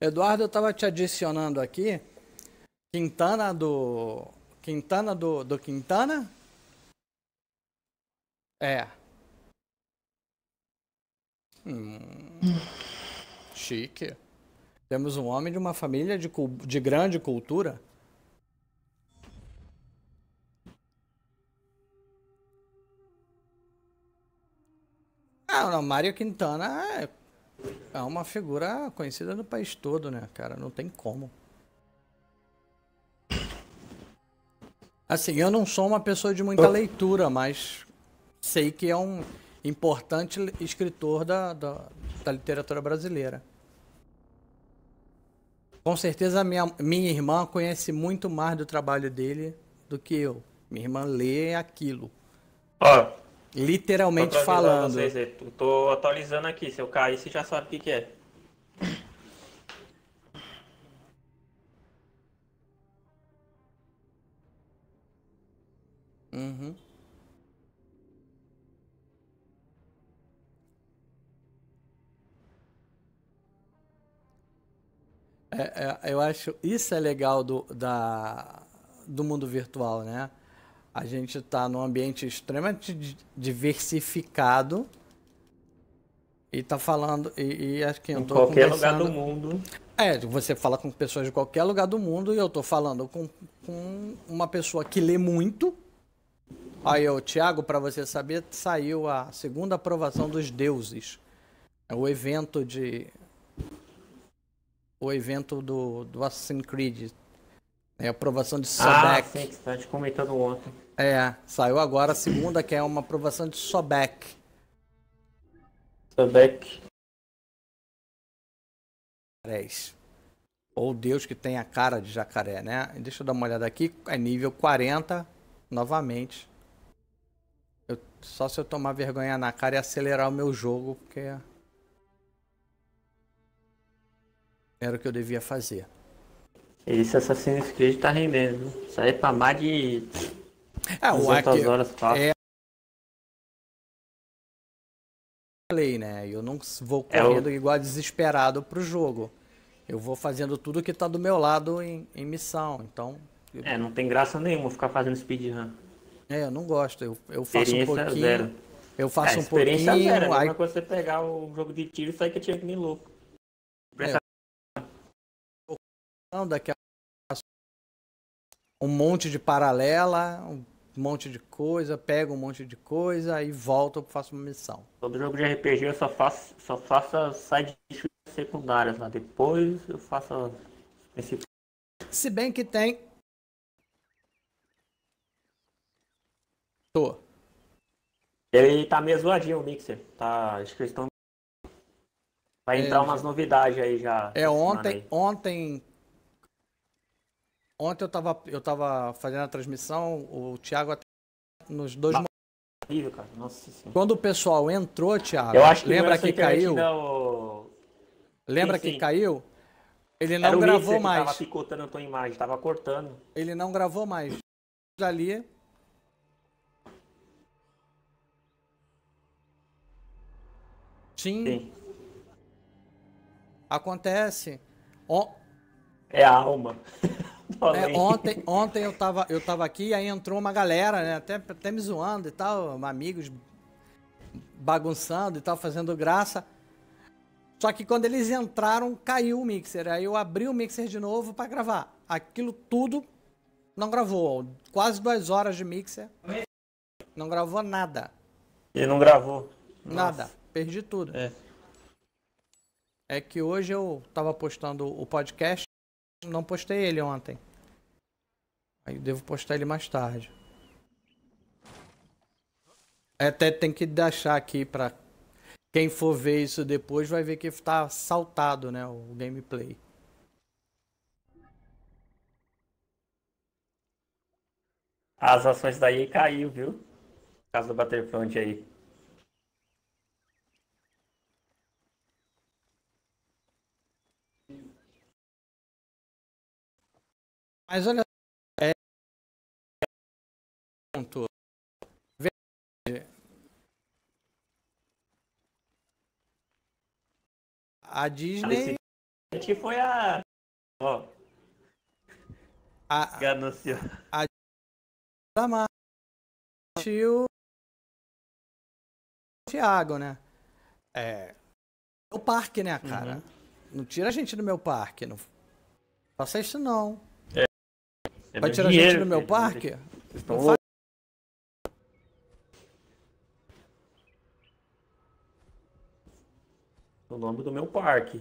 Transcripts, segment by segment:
Eduardo, eu tava te adicionando aqui. Quintana do. Quintana do, do Quintana? É. Hum. Chique. Temos um homem de uma família de, de grande cultura. Ah, não, Mário Quintana é, é uma figura conhecida no país todo, né, cara? Não tem como. Assim, eu não sou uma pessoa de muita leitura, mas sei que é um importante escritor da, da, da literatura brasileira. Com certeza minha, minha irmã conhece muito mais do trabalho dele do que eu. Minha irmã lê aquilo. Ó, Literalmente falando. Vocês, eu tô atualizando aqui. Se eu cair, você já sabe o que, que é. Uhum. É, é, eu acho isso é legal do, da, do mundo virtual, né? A gente está num ambiente extremamente diversificado e está falando e, e acho que em qualquer lugar do mundo. É, você fala com pessoas de qualquer lugar do mundo e eu estou falando com, com uma pessoa que lê muito. Aí, o Tiago, para você saber, saiu a segunda aprovação dos deuses. É o evento de o evento do, do Assassin's Creed. É a aprovação de Sobek. Ah, sim, que você tá comentando ontem. É, saiu agora a segunda, que é uma aprovação de Sobek. Sobek. Ou Deus que tem a cara de jacaré, né? Deixa eu dar uma olhada aqui. É nível 40, novamente. Eu, só se eu tomar vergonha na cara e acelerar o meu jogo, porque Era o que eu devia fazer. Esse Assassin's Creed tá rendendo. Isso aí é pra mais de é, 200 horas fácil. É... Falei, né? Eu não vou correndo é o... igual desesperado pro jogo. Eu vou fazendo tudo que tá do meu lado em, em missão, então... Eu... É, não tem graça nenhuma ficar fazendo speedrun. É, eu não gosto. Eu, eu faço um pouquinho... Zero. Eu faço é, um pouquinho... Experiência zero. É aí... você pegar o jogo de tiro sair que tinha que nem louco. É, daqui a um monte de paralela, um monte de coisa, pego um monte de coisa, aí volto e faço uma missão. Todo jogo de RPG eu só faço, só faço as side secundárias lá. Depois eu faço as principais. Se bem que tem. Tô. Ele tá meio zoadinho o mixer. Tá. Acho que eles estão. Vai entrar é, umas novidades aí já. É, ontem, ontem Ontem eu tava, eu tava fazendo a transmissão, o Thiago até nos dois momentos. cara. Nossa senhora. Quando o pessoal entrou, Thiago, eu acho que lembra que caiu? Não... Lembra sim, que sim. caiu? Ele não gravou mais. Tava picotando a tua imagem, tava cortando. Ele não gravou mais. Ali. Sim. sim. Acontece. O... É a alma. É, ontem, ontem eu tava, eu tava aqui, aí entrou uma galera, né? Até, até me zoando e tal, amigos bagunçando e tal, fazendo graça. Só que quando eles entraram, caiu o mixer. Aí eu abri o mixer de novo para gravar. Aquilo tudo não gravou. Quase duas horas de mixer. Não gravou nada. Ele não gravou? Nada. Nossa. Perdi tudo. É. É que hoje eu tava postando o podcast não postei ele ontem. Aí devo postar ele mais tarde. Até tem que deixar aqui pra quem for ver isso depois vai ver que tá saltado, né, o gameplay. As ações daí caiu, viu? Caso do Battlefront aí. Mas olha, é ponto. A Disney A gente foi a. Ó. A, Ganancia. da Marte e o Thiago, né? É. O parque, né, cara? Uhum. Não tira a gente do meu parque. Não faça isso, não. É Vai tirar a gente dinheiro, do meu filho. parque? Vocês estão. O nome do meu parque.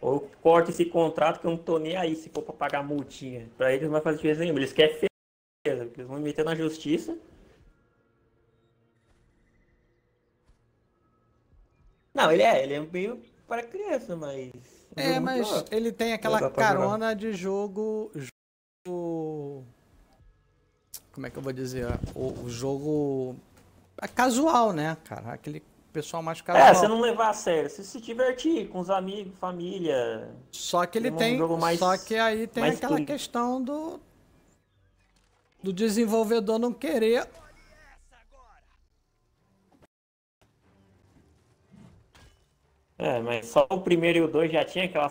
Ou corta esse contrato que eu não tô nem aí se for pra pagar multinha. Pra eles não vai fazer diferença nenhuma. Eles querem firmeza, porque eles vão me meter na justiça. Não, ele é, ele é meio para criança, mas. É, mas muito ele tem aquela pra jogar. carona de jogo. jogo. Como é que eu vou dizer? O, o jogo. É casual, né, cara? Aquele pessoal mais É, casual. você não levar a sério, você se divertir com os amigos, família. Só que ele É um tem. jogo mais- só que aí tem aquela questão do. Do desenvolvedor não querer. É, mas só o primeiro e o dois já tinha aquela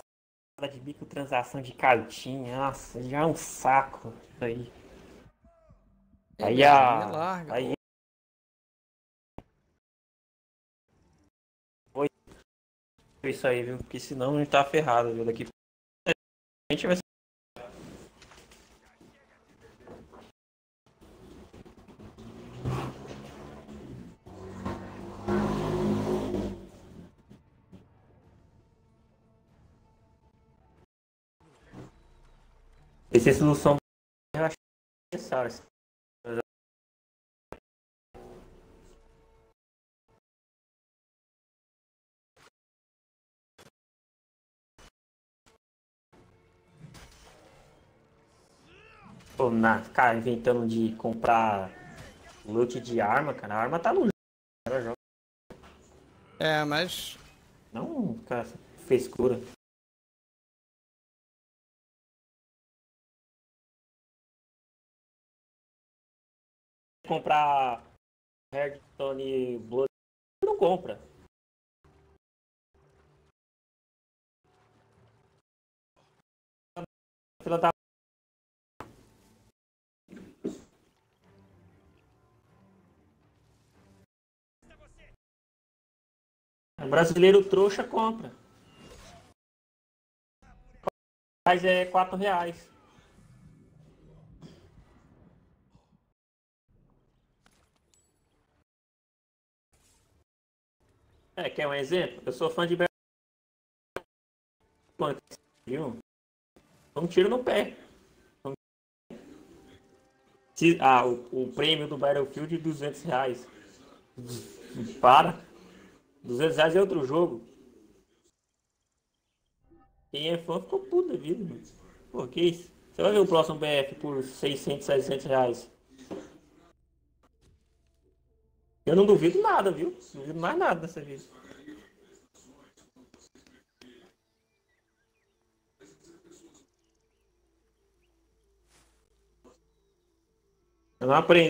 de microtransação de cartinha. Nossa, já é um saco isso aí. Aí Ele a. larga. Aí. Oi. Isso aí, viu? Porque senão a gente tá ferrado, viu? Daqui. A gente vai. Essa é solução eu acho necessária. Pô, na, cara, inventando de comprar loot de arma, cara. A arma tá no cara, joga. É, mas. Não, cara, frescura. Comprar Hearthstone Blood, não compra. O brasileiro trouxa compra. Mas é 4 reais. É, quer um exemplo? Eu sou fã de Quanto? Um tiro no pé. Ah, o, o prêmio do Battlefield é 200 reais. Para. 200 reais é outro jogo. Quem é fã ficou puto da vida, mano. Pô, que isso? Você vai ver o próximo BF por 600, 700 reais. Eu não duvido nada, viu? Não duvido mais nada dessa vez. Eu não aprendi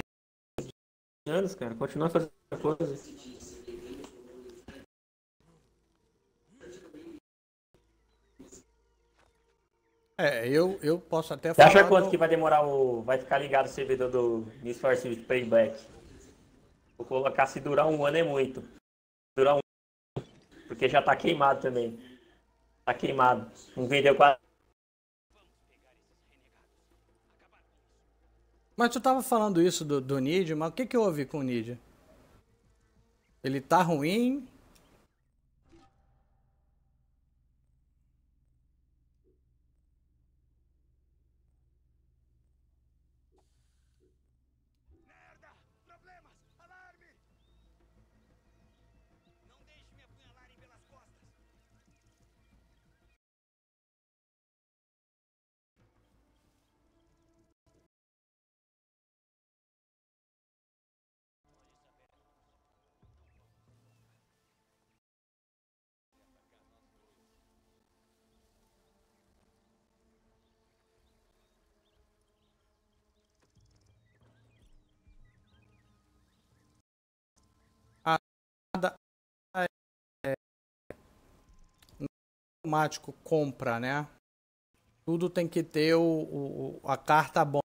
anos, cara. Continua fazendo coisa. É, eu, eu posso até Você acha quanto do- que vai demorar o. Vai ficar ligado o servidor do Need for Speed Payback? Vou colocar se durar um ano é muito. Durar um Porque já tá queimado também. Tá queimado. Não vendeu quase. Mas tu tava falando isso do, do Nid, mas o que que houve com o Nid? Ele tá ruim? Automático compra, né? Tudo tem que ter o, o a carta bom.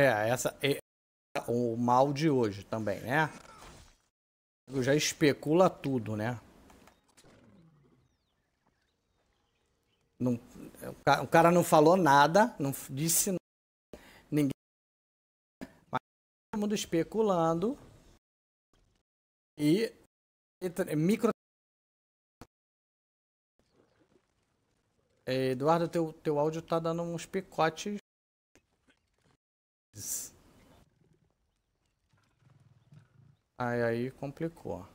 É, essa é o mal de hoje também, né? Já especula tudo, né? Não, o cara não falou nada, não disse nada, ninguém. Mas todo mundo especulando. E, micro. Eduardo, teu, teu áudio tá dando uns picotes Aí, aí complicou.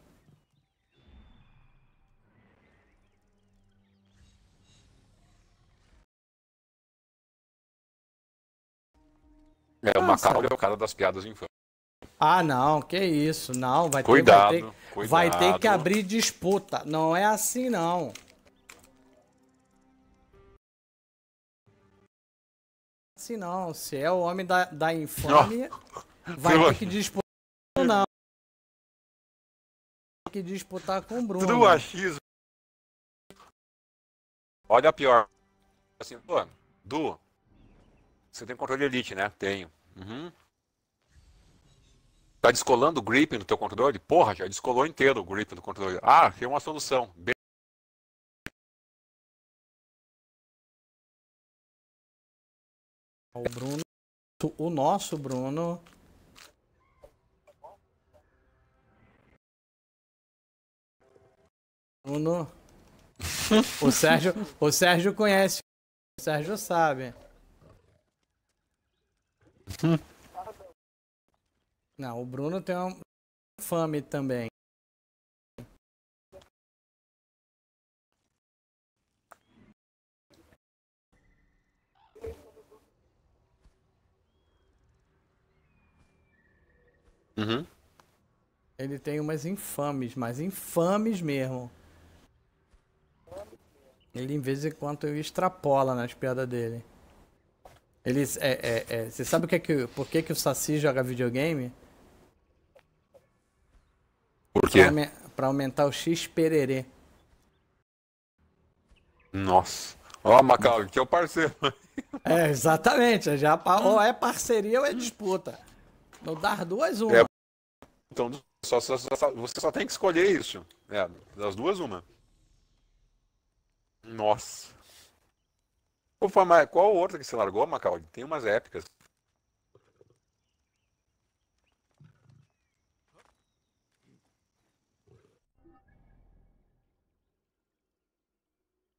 É, o Macaulay é o cara das piadas infantis. Ah, não, que isso, não, vai cuidado, ter, vai ter, cuidado. vai ter que abrir disputa. Não é assim, não. assim não. Se é o homem da, da infâmia, vai ter que disputar não. Que disputar com o Bruno. Tudo achismo. Olha a pior. Assim, pô, Du, você tem controle elite, né? Tenho. Uhum. Tá descolando o grip no teu controle? Porra, já descolou inteiro o grip no controle. Ah, tem uma solução. O Bruno, o nosso Bruno. Bruno. O Sérgio, o Sérgio conhece. O Sérgio sabe. Não, o Bruno tem uma fame também. Uhum. Ele tem umas infames, mas infames mesmo. Ele, em vez em quando, extrapola nas piadas dele. Ele, é, é, é, você sabe o que é que, por que, que o Saci joga videogame? Por quê? Pra, pra aumentar o X pererê. Nossa. Ó, oh, Macau, que é o parceiro. É, exatamente. Já, ou é parceria ou é disputa. Não dar duas, uma. É, então, só, só, só, você só tem que escolher isso. É, das duas, uma. Nossa. Qual outra que você largou, Macau? Tem umas épicas.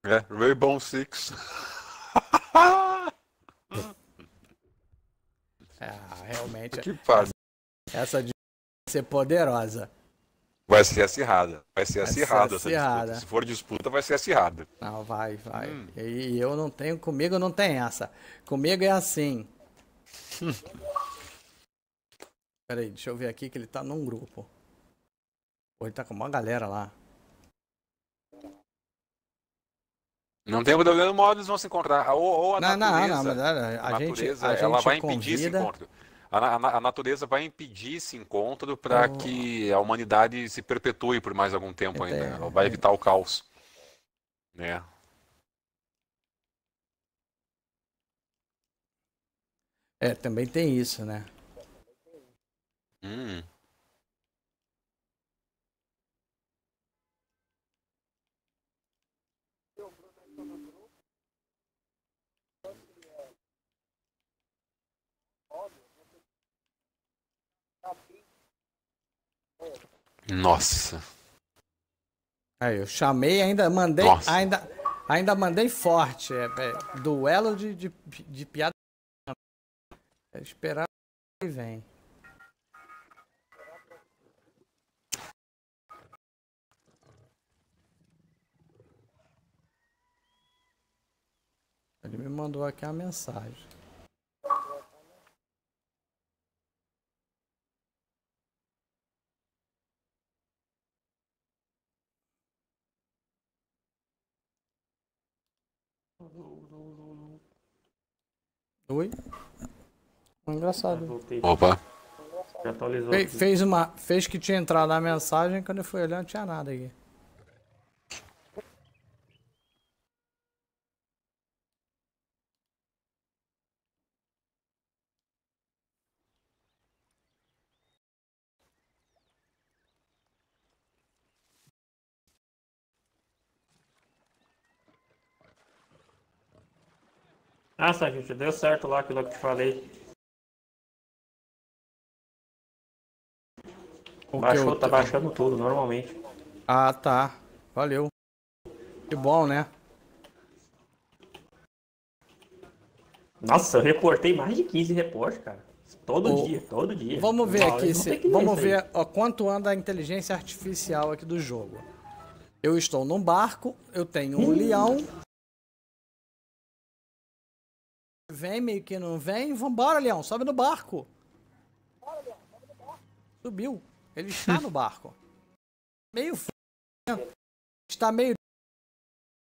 É, Rainbow Six. é, realmente. Que essa, essa de ser poderosa. Vai ser acirrada. Vai ser vai acirrada ser acirrada. Se for disputa, vai ser acirrada. Não, vai, vai. Hum. E eu não tenho, comigo não tem essa. Comigo é assim. Peraí, deixa eu ver aqui que ele tá num grupo. Pô, ele tá com uma galera lá. Não tem problema modo, eles vão se encontrar. Ou, ou a não, natureza, não, não, mas a, a, a natureza, gente, a ela gente vai impedir convida... esse encontro. A, a, a, natureza vai impedir esse encontro para oh. que a humanidade se perpetue por mais algum tempo ainda. Ela vai evitar o caos. Né? É, também tem isso, né? Hum. Nossa. Aí, eu chamei, ainda mandei, Nossa. ainda, ainda mandei forte. É, é, duelo de, de, de piada. É esperar que vem. Ele me mandou aqui a mensagem. Oi? Engraçado. Opa. Já atualizou. Fe- aqui. fez uma, fez que tinha entrado na mensagem, quando eu fui olhar não tinha nada aqui. Ah, Sargento, deu certo lá aquilo que eu te falei. O Baixou, eu- tá baixando tudo, normalmente. Ah, tá. Valeu. Que bom, né? Nossa, eu reportei mais de 15 reportes, cara. Todo dia, todo dia. Vamos ver aqui, se, vamos ver ó, quanto anda a inteligência artificial aqui do jogo. Eu estou num barco, eu tenho um leão. Vem, meio que não vem. Vambora, leão, sobe no barco. Subiu. Ele está no barco. Meio f... Está meio.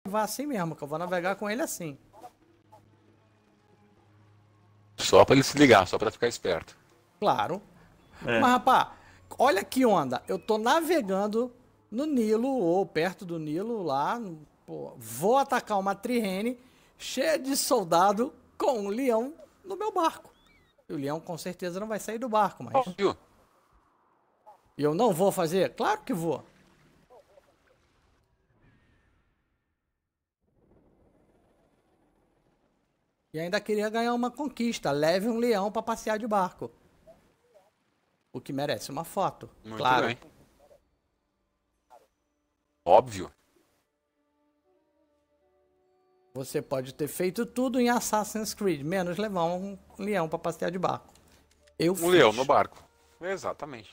Vai assim mesmo, que eu vou navegar com ele assim. Só pra ele se ligar, só pra ficar esperto. Claro. É. Mas, rapaz, olha que onda. Eu tô navegando no Nilo, ou perto do Nilo, lá. pô, vou atacar uma trirene cheia de soldado com um leão no meu barco. E o leão com certeza não vai sair do barco, mas. Óbvio. E eu não vou fazer? Claro que vou. E ainda queria ganhar uma conquista. Leve um leão para passear de barco. O que merece uma foto. Muito claro. bem. Óbvio. Você pode ter feito tudo em Assassin's Creed, menos levar um leão para passear de barco. Eu Um fiz. leão no barco. Exatamente.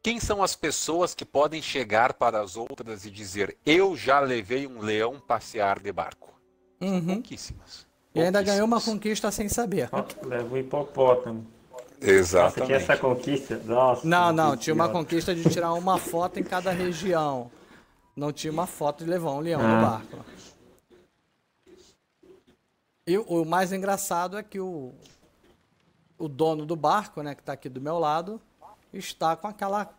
Quem são as pessoas que podem chegar para as outras e dizer eu já levei um leão passear de barco? Uhum. Pouquíssimas. E ainda ganhou uma conquista sem saber. Leva o hipopótamo. Nossa, tinha Exatamente. essa conquista. Nossa, Não, não, tinha uma conquista de tirar uma foto em cada região. Não tinha uma foto de levar um leão no Ah. barco. E o o mais engraçado é que o, o dono do barco, né, que tá aqui do meu lado, está com aquela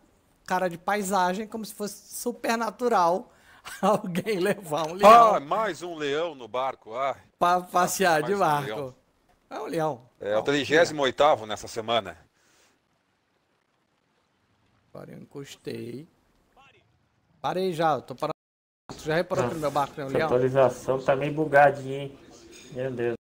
cara de paisagem, como se fosse supernatural alguém levar um Ah, leão mais um leão no barco. Ah, para passear de um barco. leão. É um leão. é o 38 nessa semana. Agora eu encostei. Parei já, eu tô parando. Tu já reparou que no meu barco tem um Essa leão? atualização tá meio bugadinha, hein? Meu Deus.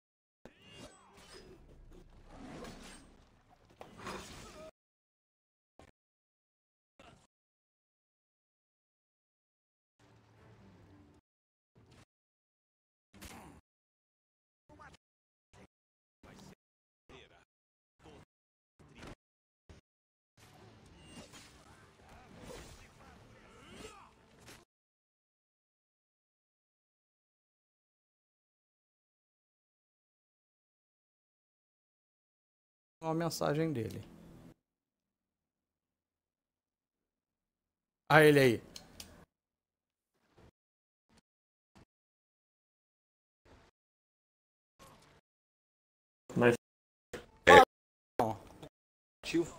Uma mensagem dele. Ah, ele aí. Mas Ativo.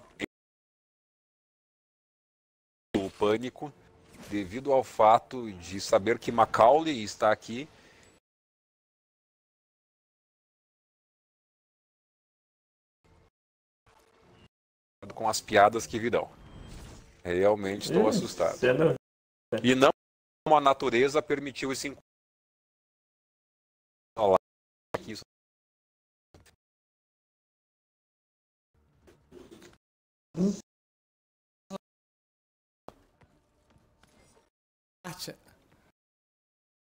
O pânico devido ao fato de saber que Macaulay está aqui com as piadas que virão. Realmente estou Hum, assustado. Não... E não a natureza permitiu esse encontro. Olha lá, aqui isso-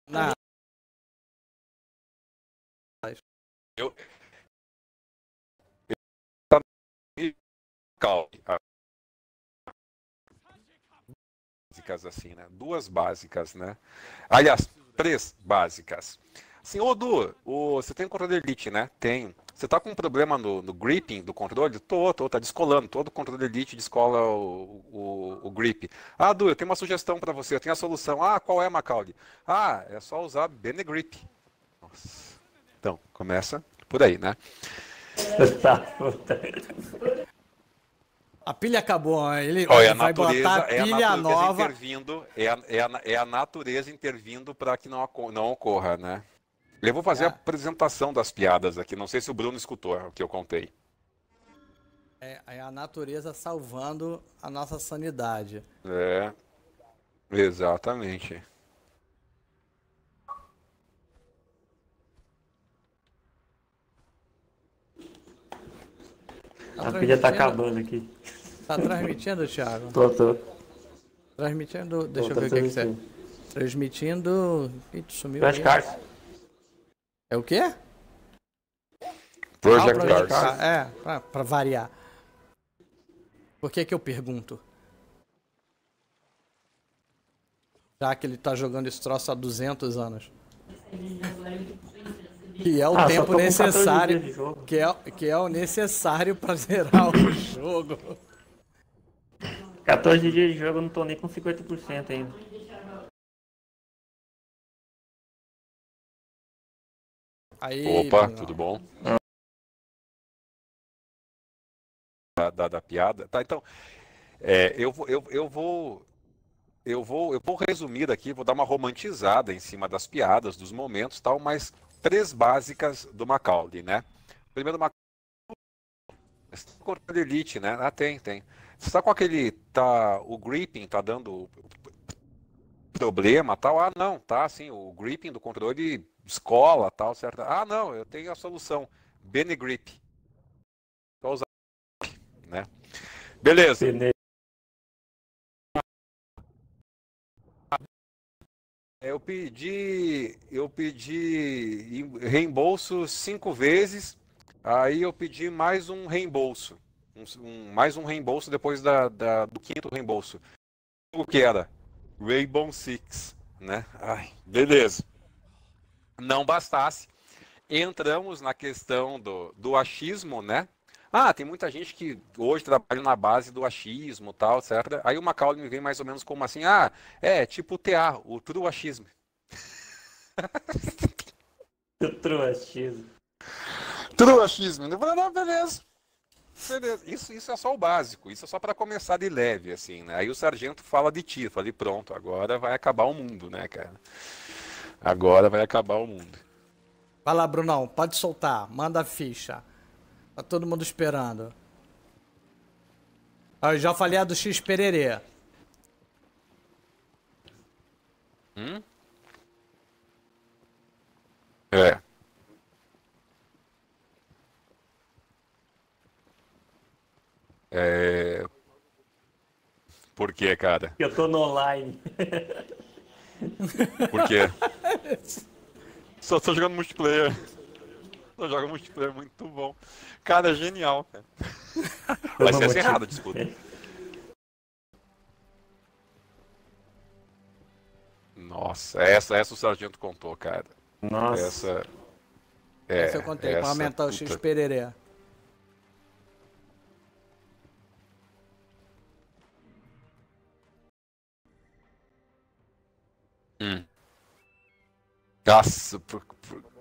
Na... Eu. Calma. Básicas assim, né? Duas básicas, né? Aliás, três básicas. Assim, ô Du, você tem controle Elite, né? Tenho. Você tá com um problema no, no gripping do controle? Tô, tô, tá descolando. Todo controle Elite descola o, o, o grip. Ah, Du, eu tenho uma sugestão para você, eu tenho a solução. Ah, qual é, Macaulay? Ah, é só usar Benegrip. Nossa. Então, começa por aí, né? A pilha acabou, ele, oh, é vai botar a pilha é a nova. É, a, é, a, é a natureza intervindo para que não, não ocorra, né? Eu vou fazer é. a apresentação das piadas aqui. Não sei se o Bruno escutou o que eu contei. É, é a natureza salvando a nossa sanidade. É, exatamente. Tá a pilha tá acabando aqui. Tá transmitindo, Thiago? Tô, tô. Transmitindo, deixa tô, eu ver o que, que você. É. Transmitindo. Ih, sumiu. Flashcards. É o quê? Project, ah, Project Cars. É, pra, pra, variar. Por que que eu pergunto? Já que ele tá jogando esse troço há 200 anos. Que é o ah, tempo necessário. Que é, que é o necessário pra zerar o jogo. 14 dias de jogo, eu não tô nem com 50% ainda. Aí, Opa, tudo bom? Da, da, da, piada. Tá, então, é, eu, eu, eu vou. Eu vou, eu vou resumir aqui, vou dar uma romantizada em cima das piadas, dos momentos tal, mas três básicas do Macaulay, né? Primeiro, Macaulay. Cortando elite, né? Ah, tem, tem. Você está com aquele. Tá, o gripping tá dando problema tal. Ah, não, tá assim, o gripping do controle escola, tal, certo? Ah, não, eu tenho a solução. Benegrip. Só usar, né? Beleza. Eu pedi, eu pedi reembolso cinco vezes, aí eu pedi mais um reembolso, um, um, mais um reembolso depois da, da, do quinto reembolso. O que era? Rainbow Six, né? Ai, beleza não bastasse, entramos na questão do, do achismo, né? Ah, tem muita gente que hoje trabalha na base do achismo tal, certo? Aí o Macaulay me vem mais ou menos como assim, ah, é tipo o TA, o true achismo. o true achismo. True achismo. Eu falei, não, beleza. Beleza. Isso, isso é só o básico, isso é só para começar de leve, assim, né? Aí o sargento fala de ti, falei, pronto, agora vai acabar o mundo, né, cara? Agora vai acabar o mundo. Vai lá, Brunão, pode soltar. Manda a ficha. Tá todo mundo esperando. Eu já falei a do X Pererê. Hum? É. É. Por que, cara? Eu tô no online. Por quê? Só tô jogando multiplayer. Só joga multiplayer muito bom. Cara, é genial, cara. Vai ser assim errado a disputa. Nossa, essa, essa o Sargento contou, cara. Nossa. Essa. É, essa eu contei, essa, pra aumentar o X pererê. Hum. Nossa, por, por...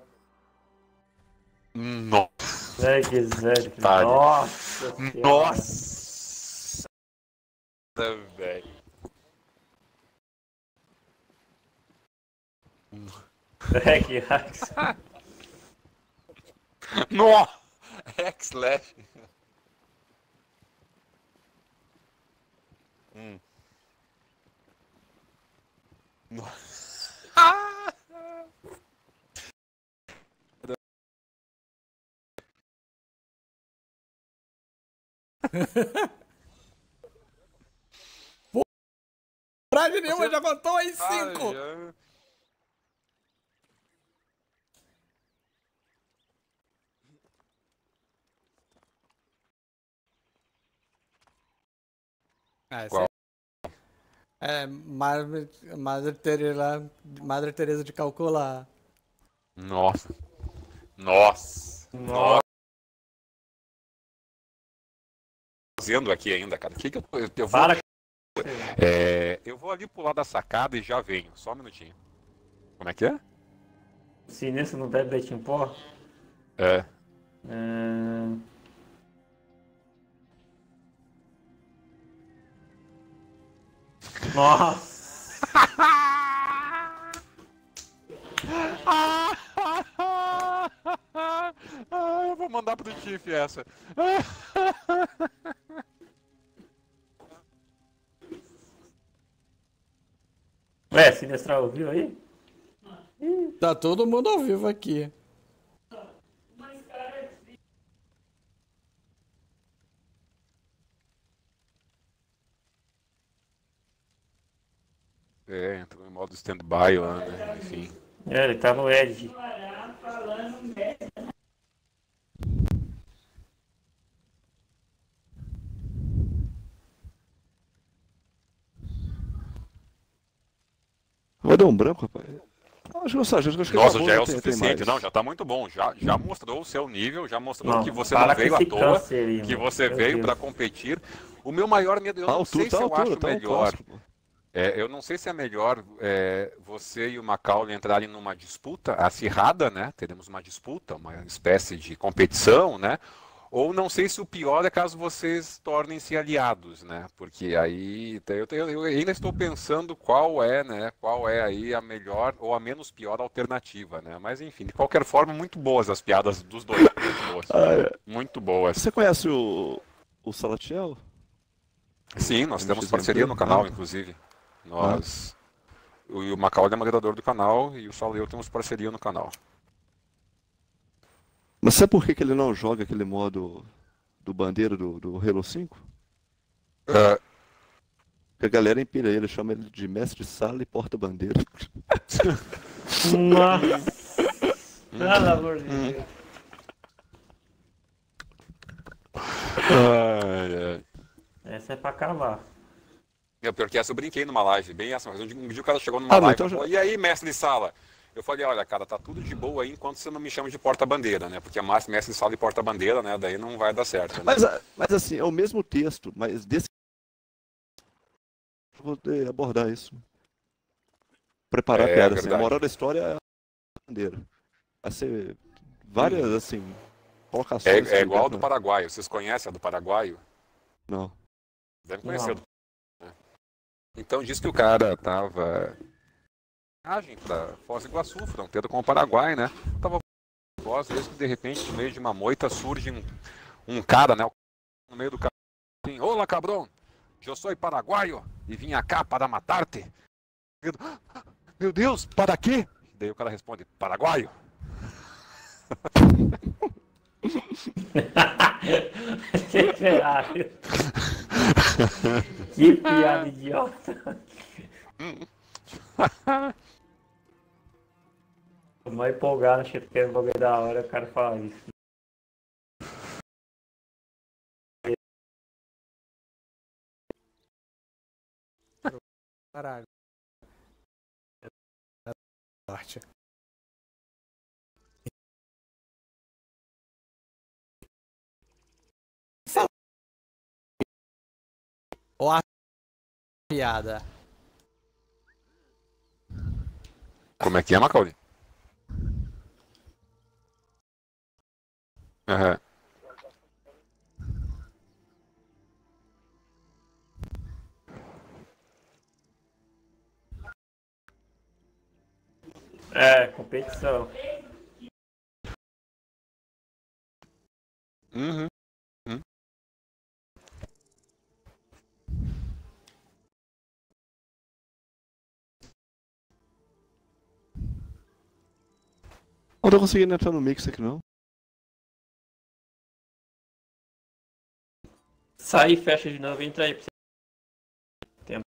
Nossa. É que sério. Nossa. Nossa. Velho. É que X. Nossa. X-Slash. Hum. Nossa. Ah! Dificuldade nenhuma, Você- já contou aí Ah, cinco. já- Ah, É, é Madre, Madre, Teresa, Madre Teresa de Calcular. Nossa. Nossa. Nossa. Fazendo aqui ainda, cara. O que que eu, eu, eu vou, Para. é, eu vou ali pular da sacada e já venho. Só um minutinho. Como é que é? Sinistro não bebe leite em pó? É. Ahn, Nossa! ah, eu vou mandar pro Tiff essa. Ué, Sinistro ouviu aí? Tá todo mundo ao vivo aqui. É, entrou em modo stand-by lá, né? Enfim. É, ele tá no Edge. Branco, rapaz. Acho que, nossa, acho que Nossa, já é o tem- suficiente. Não, já tá muito bom. Já, já mostrou o seu nível, já mostrou Não, que você para não veio à toa, que você Meu veio pra competir. O meu maior medo, eu Tá não altura, sei tá se eu acho tá melhor. É, eu não sei se é melhor é, você e o Macaulay entrarem numa disputa acirrada, né? Teremos uma disputa, uma espécie de competição, né? Ou não sei se o pior é caso vocês tornem-se aliados, né? Porque aí eu, eu- eu ainda estou pensando qual é, né? Qual é aí a melhor ou a menos pior alternativa, né? Mas enfim, de qualquer forma, muito boas as piadas dos dois. Muito boas. Ah, é. Muito boas. Você conhece o, o Salatiel? Sim, nós temos parceria no canal, Ah. inclusive. Nós. O, o Macaulay é moderador do canal e o Saulo e eu temos parceria no canal. Mas sabe por que, que ele não joga aquele modo do bandeira do, do Halo 5? Ah, Porque a galera empilha ele, chama ele de mestre sala e porta-bandeira. Nossa! Pelo amor de Deus. ai, ai. Essa é pra cavar. É, pior que essa eu brinquei numa live, bem essa, mas um dia, o cara chegou numa Ah, live então e falou, já- e aí, mestre de sala? Eu falei, olha, cara, tá tudo de boa aí enquanto você não me chama de porta-bandeira, né? Porque a mestre de sala e porta-bandeira, né? Daí não vai dar certo, né? Mas, ah, mas assim, é o mesmo texto, mas desse. Eu vou eh, abordar isso. Preparar É, a piada, assim. A moral da história é a bandeira. Vai ser várias, assim, colocações. É, que é igual a do dá pra- Paraguaio. Vocês conhecem a do Paraguaio? Não. Deve conhecer. Não. do- né? Então diz que o cara tava viagem para Foz do Iguaçu, fronteira com o Paraguai, né? Tava com Foz, desde que de repente no meio de uma moita surge um, um cara, né? No meio do caminho, assim, Olá, cabrão, eu sou paraguaio e vim cá para matar-te. Meu Deus, para quê? Daí o cara responde, paraguaio. que piada idiota. Tô mó empolgado, achei que era um bagulho da hora, o cara fala isso. Caralho. Sorte. Ou a piada. Como é que é, Macaulay? Aham. É, competição. Uhum. Não tô conseguindo entrar no mix aqui, não. Sai, fecha de novo, entra aí. Tempo.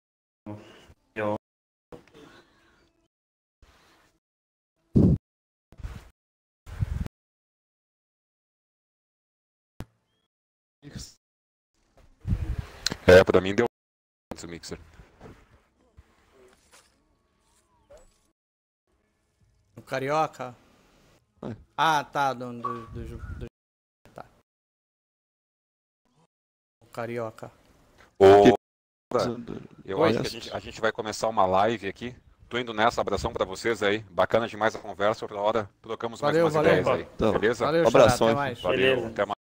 É, pra mim deu o mixer. No Carioca? É. Ah, tá, do, do, do, do Carioca. Ô, eu acho que a gente, a gente vai começar uma live aqui. Tô indo nessa, abração pra vocês aí. Bacana demais a conversa. Outra hora trocamos Valeu, mais umas valeu. ideias aí. Então, Beleza? Valeu, Abraço, Xará, até mais. Valeu, Beleza. até mais.